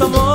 Yo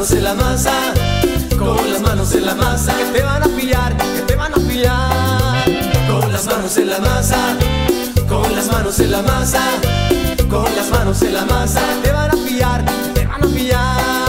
manos en la masa, con las manos en la masa, que te van a pillar, que te van a pillar. Con las manos en la masa, con las manos en la masa, con las manos en la masa, te van a pillar, te van a pillar.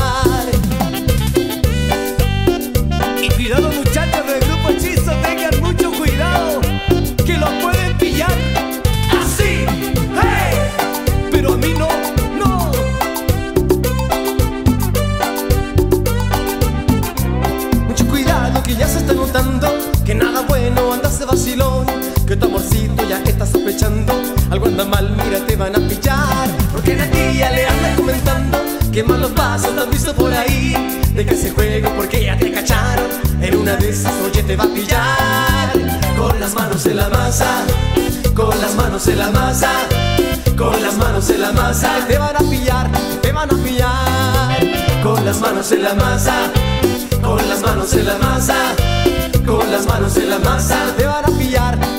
algo anda mal, mira, te van a pillar. Porque la tía le anda comentando que malos pasos te han visto por ahí. De que se juego porque ya te cacharon. En una de esas, oye, te va a pillar. Con las manos en la masa, con las manos en la masa, con las manos en la masa. Te van a pillar, te van a pillar. Con las manos en la masa, con las manos en la masa, con las manos en la masa. Te van a pillar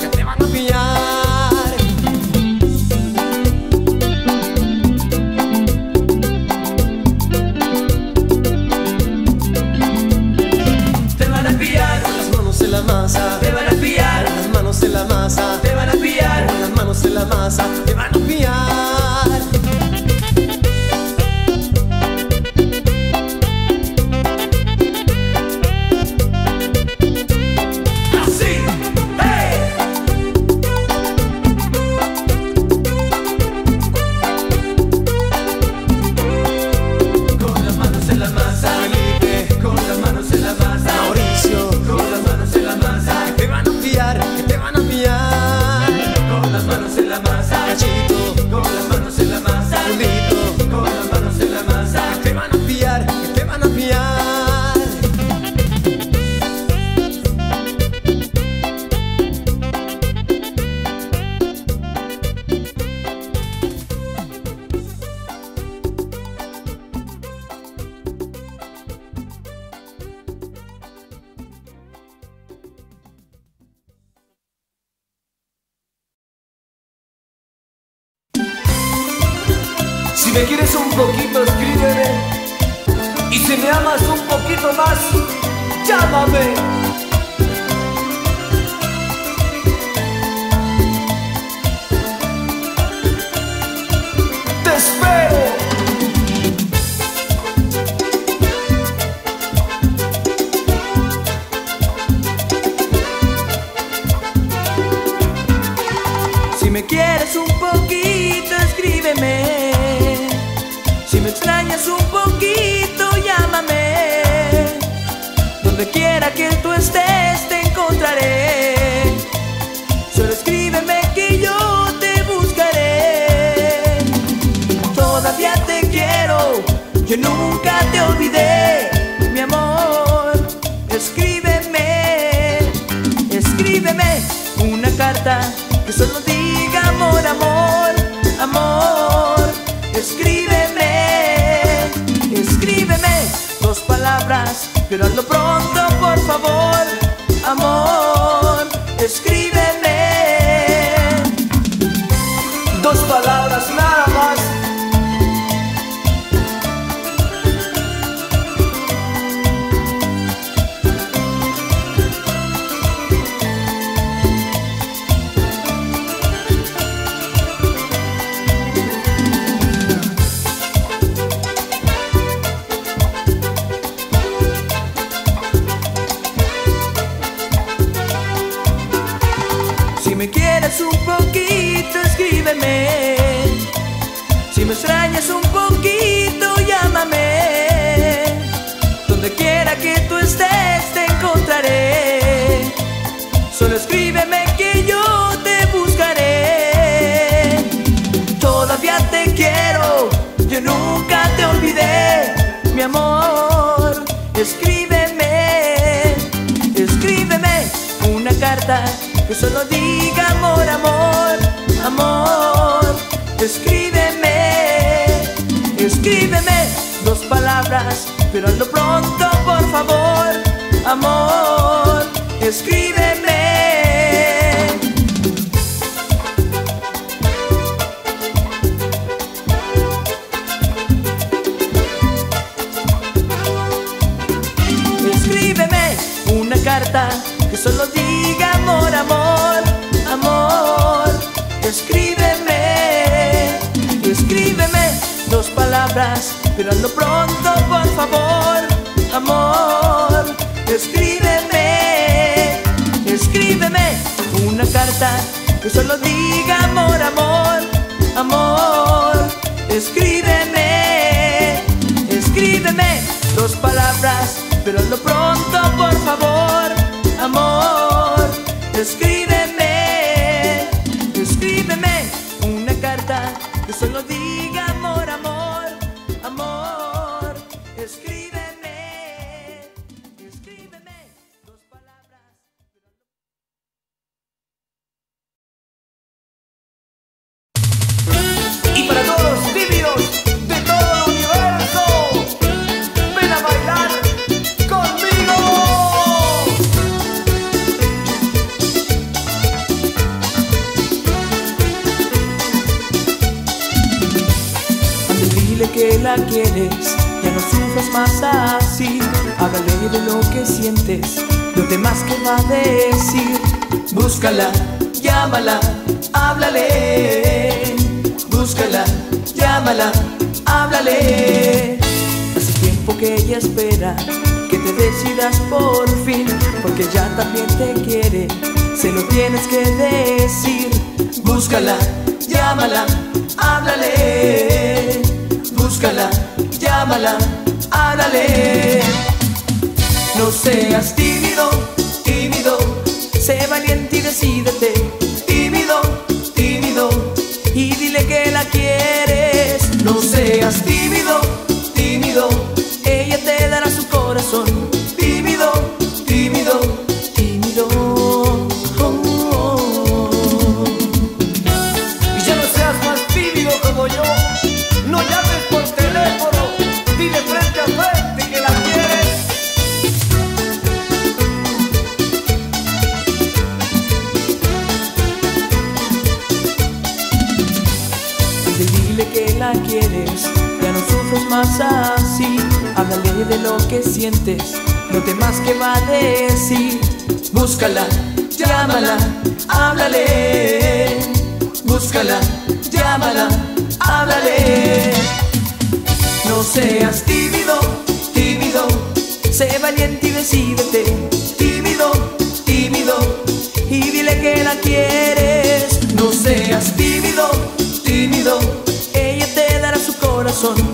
en la masa, nunca olvidé, mi amor. Escríbeme, escríbeme una carta que solo diga amor, amor, amor. Escríbeme, escríbeme dos palabras, pero hazlo pronto, por favor, amor. Escríbeme palabras, pero hazlo pronto, por favor, amor. Escríbeme, escríbeme una carta que solo diga amor, amor. La quieres, ya no sufras más así. Hágale de lo que sientes, lo demás que va a decir. Búscala, llámala, háblale. Búscala, llámala, háblale. Hace tiempo que ella espera que te decidas por fin, porque ya también te quiere. Se lo tienes que decir. Búscala, llámala, háblale. Búscala, llámala, háblale. No seas tímido, tímido. Sé valiente y decídete. Tímido, tímido. Y dile que la quieres. No seas tímido. Quieres, ya no sufres más así. Háblale de lo que sientes, lo demás que va a decir. Búscala, llámala, háblale. Búscala, llámala, háblale. No seas tímido, tímido. Sé valiente y decídete. Tímido, tímido. Y dile que la quieres. No seas tímido, tímido. Corazón.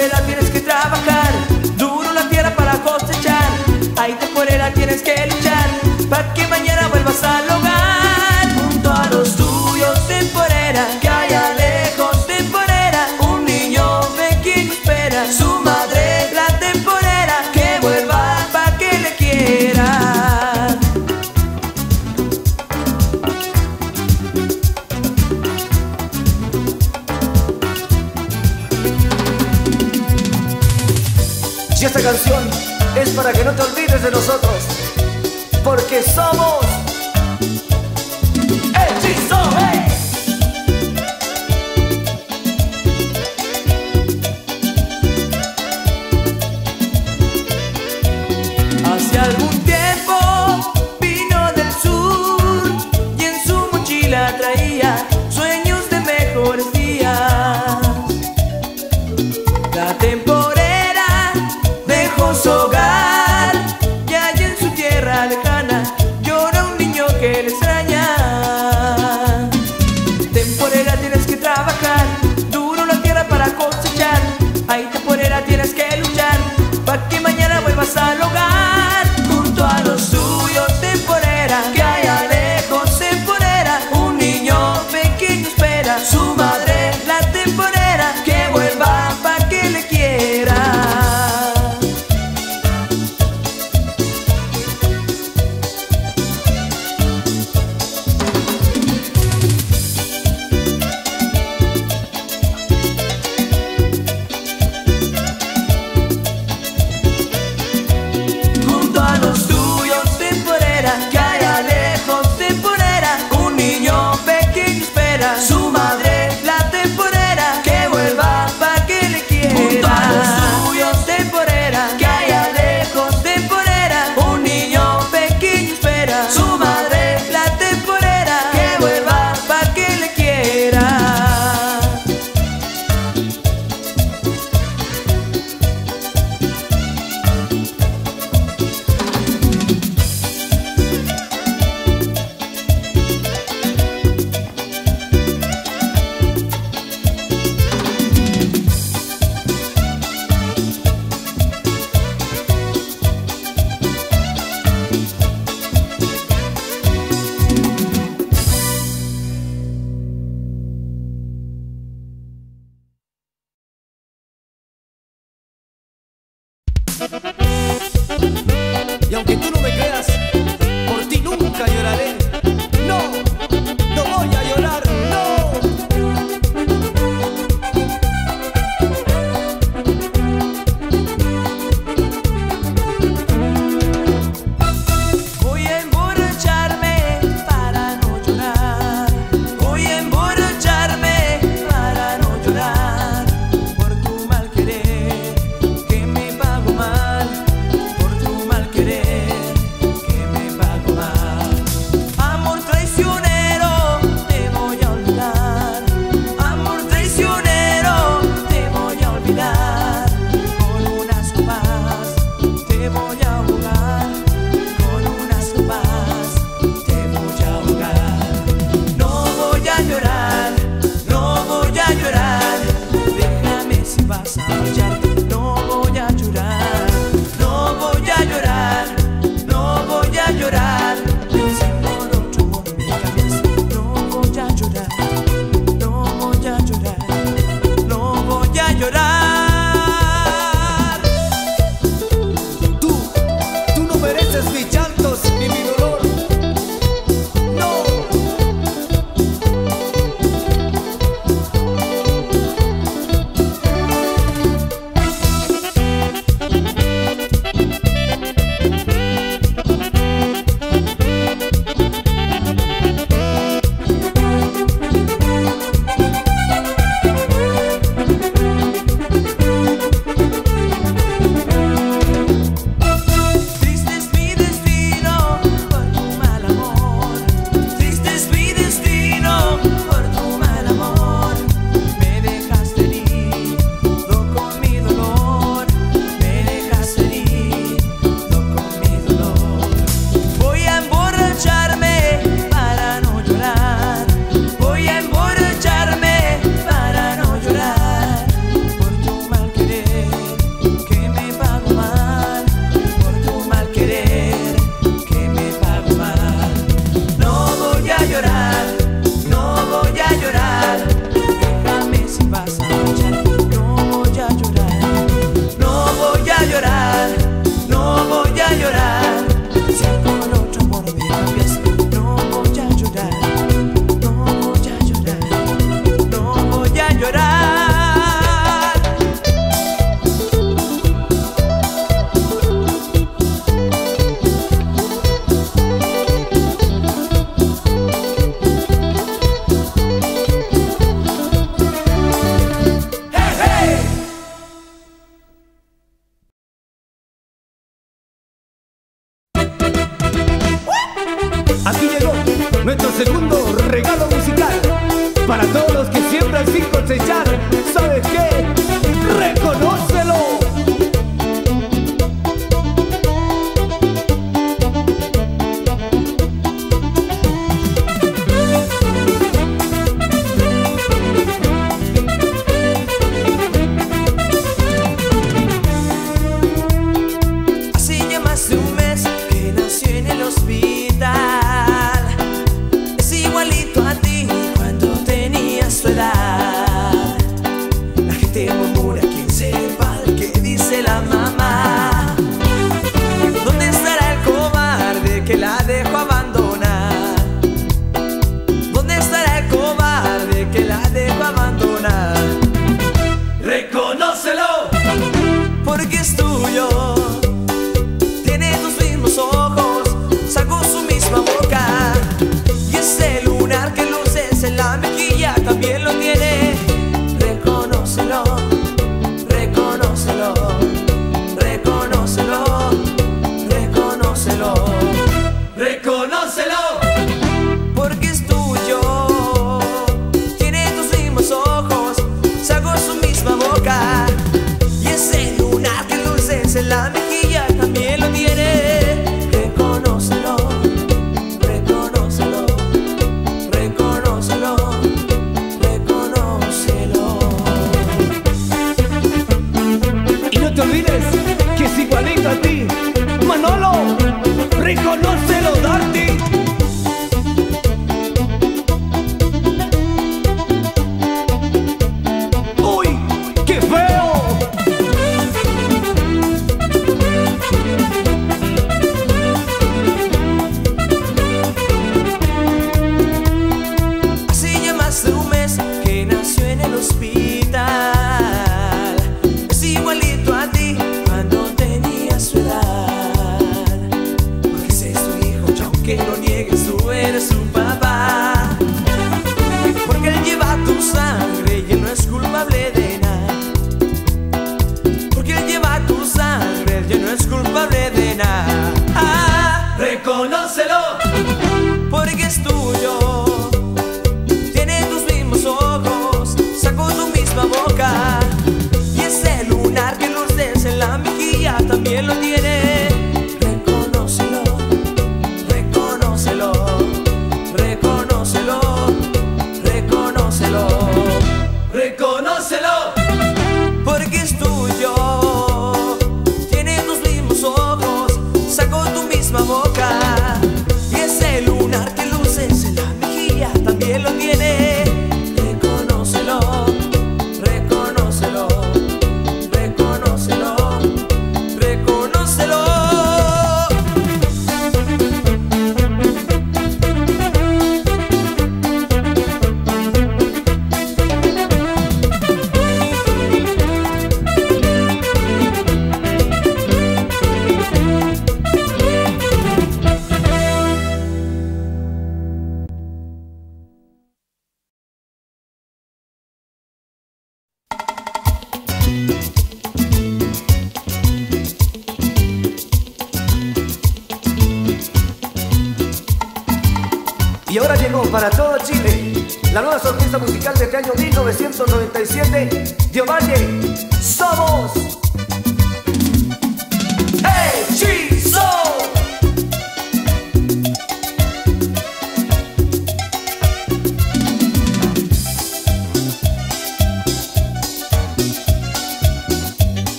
Temporera tienes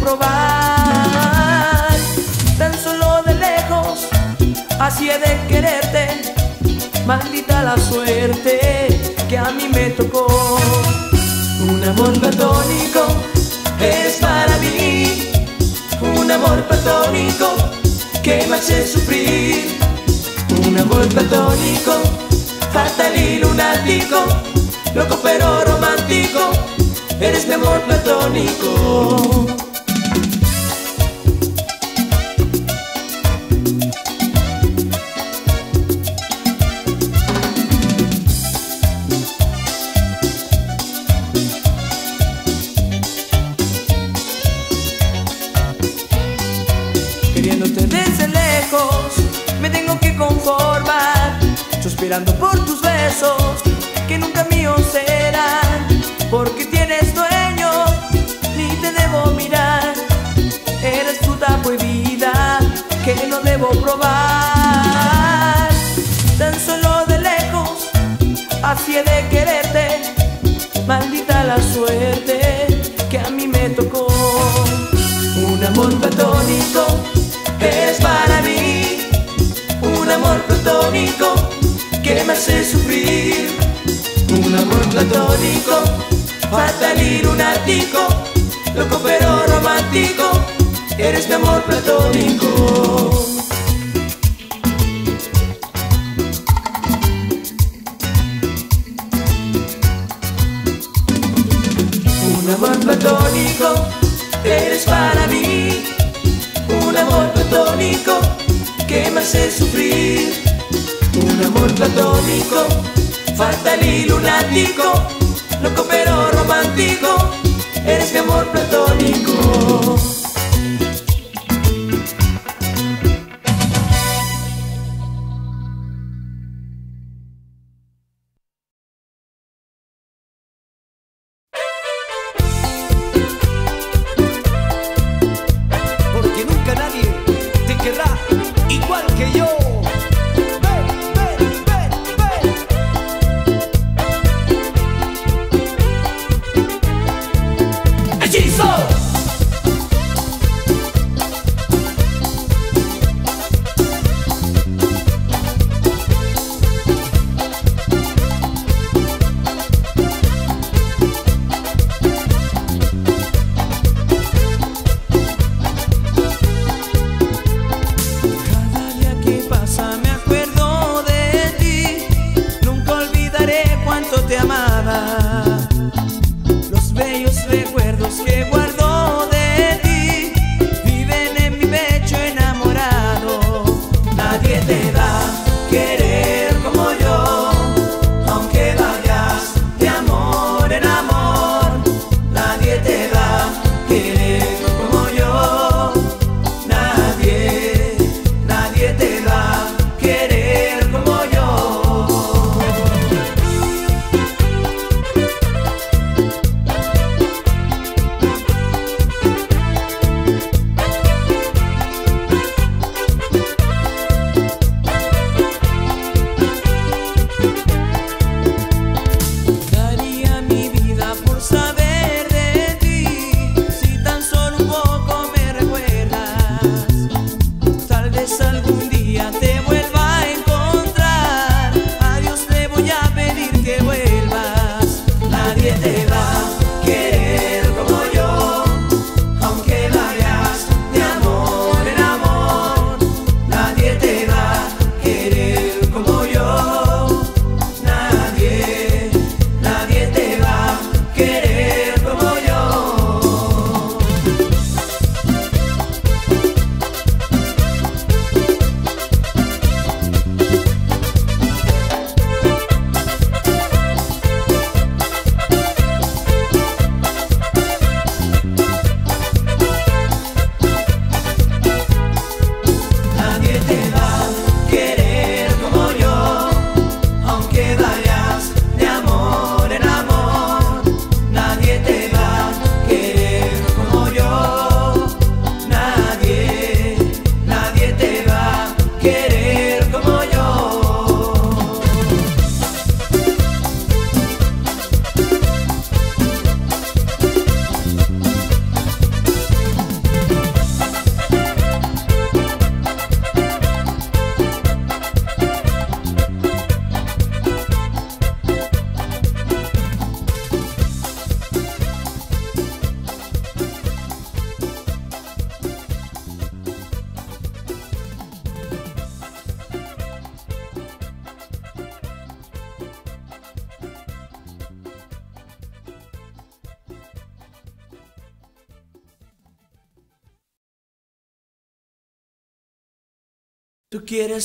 probar. Tan solo de lejos, así he de quererte. Maldita la suerte que a mí me tocó. Un amor platónico es para mí. Un amor platónico que me hace sufrir. Un amor platónico, fatal y lunático, loco pero romántico. Eres mi amor platónico. Suspirando por tus besos, que nunca míos serán. Porque tienes dueño, ni te debo mirar. Eres fruta prohibida, que no debo probar. Tan solo de lejos, así he de quererte. Maldita la suerte que a mí me tocó. Un amor platónico es para mí. Un amor platónico que hace sufrir. Un amor platónico, fatal y lunático, loco pero romántico. Eres mi amor platónico. Un amor platónico, eres para mí. Un amor platónico que me hace sufrir. Amor platónico, fatal y lunático, loco pero romántico. Eres mi amor platónico.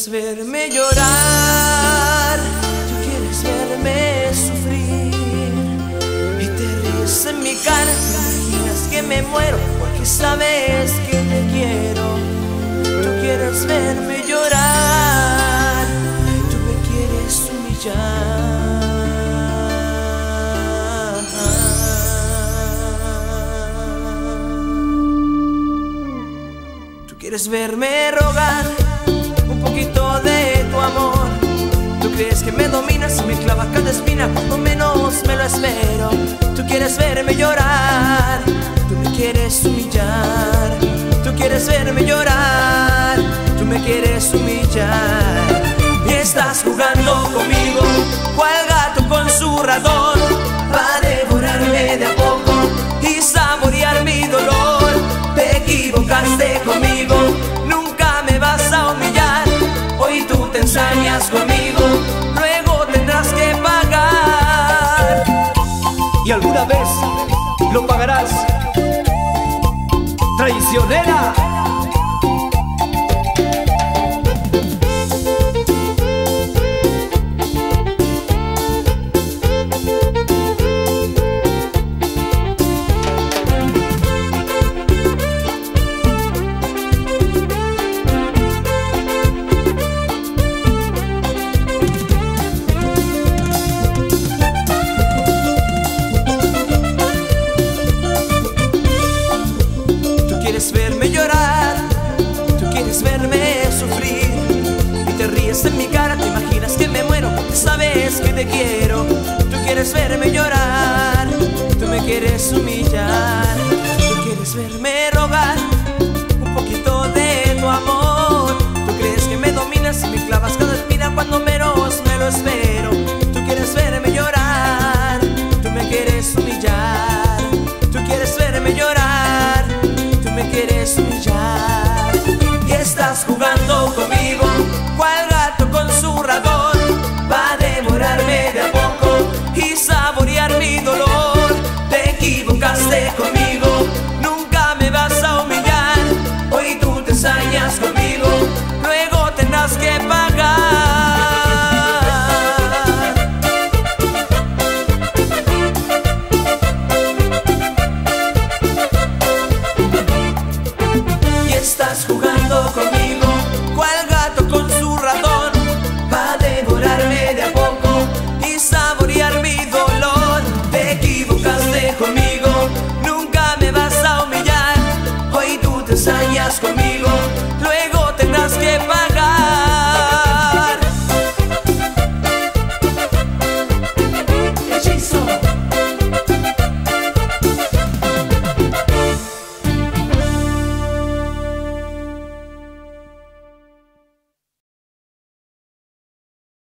Quieres verme llorar, tú quieres verme sufrir y te ríes en mi cara, te imaginas que me muero porque sabes que te quiero. Tú quieres verme llorar, tú me quieres humillar. Tú quieres verme rogar poquito de tu amor. Tú crees que me dominas y me clavas cada espina cuando menos me lo espero. Tú quieres verme llorar, tú me quieres humillar. Tú quieres verme llorar, tú me quieres humillar. Y estás jugando conmigo, cual gato con su ratón, va a devorarme de a conmigo, luego tendrás que pagar. Y alguna vez lo pagarás. Traicionera. te quiero, tú quieres verme llorar, tú me quieres humillar, tú quieres verme rogar un poquito de tu amor, tú crees que me dominas y me clavas cada espina cuando menos me lo espero, tú quieres verme llorar, tú me quieres humillar, tú quieres verme llorar, tú me quieres humillar. Y estás jugando conmigo.